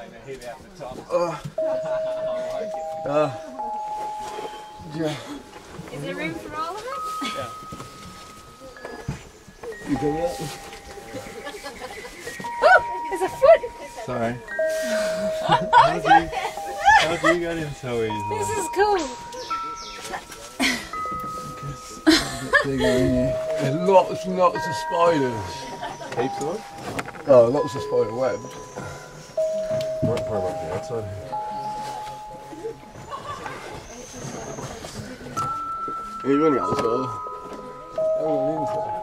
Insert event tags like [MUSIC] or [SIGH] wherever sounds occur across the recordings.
Uh, [LAUGHS] uh, yeah. Is there room for all of us? Yeah. You get it? [LAUGHS] Oh, there's a foot. Sorry. [LAUGHS] how, do you, how do you get in so easily? This is cool. Bigger in here. There's lots and lots of spiders. Heaps of them? Oh, lots of spider webs. Right, probably up the outside. You're running outside. Oh, inside.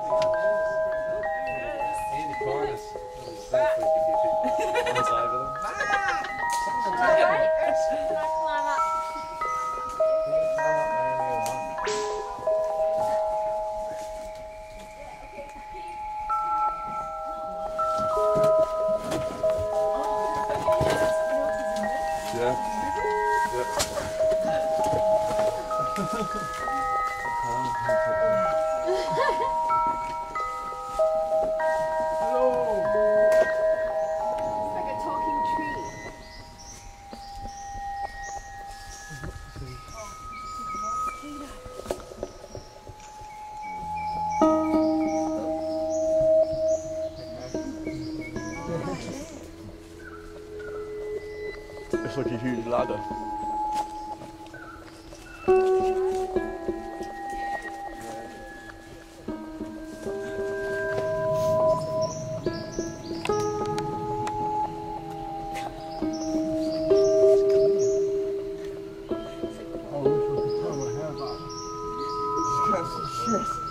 Yeah. It's It's like a huge ladder. I